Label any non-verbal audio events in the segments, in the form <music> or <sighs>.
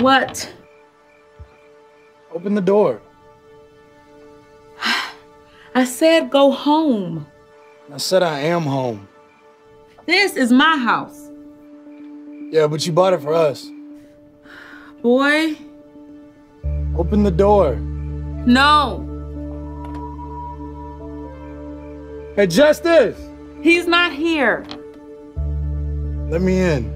What? Open the door. <sighs> I said go home. I said I am home. This is my house. Yeah, but you bought it for us. Boy, Open the door. no. Hey, Justice! He's not here. Let me in.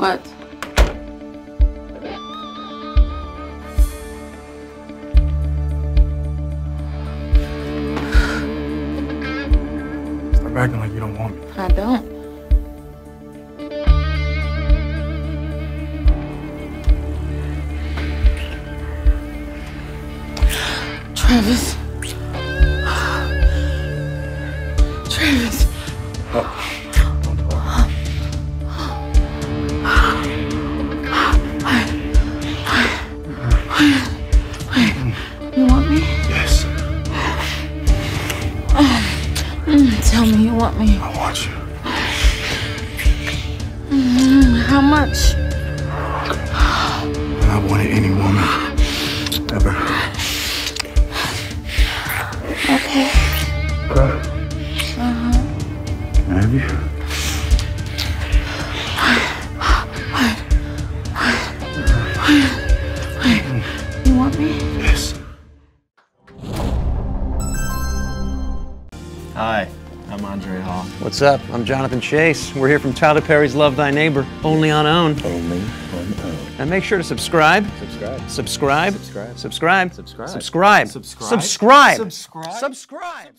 What? Stop acting like you don't want me. I don't. Travis. Travis. You want me? Yes, Tell me you want me. I want you. How much? And I wanted any woman ever. Okay. Okay. Uh-huh. Have you? You want me? Yes. Hi, I'm Andre Hall. What's up? I'm Jonathan Chase. We're here from Tyler Perry's Love Thy Neighbor, only on OWN. Only on OWN. And make sure to subscribe. Subscribe. Subscribe. Subscribe. Subscribe. Subscribe. Subscribe. Subscribe. Subscribe. Subscribe. Subscribe.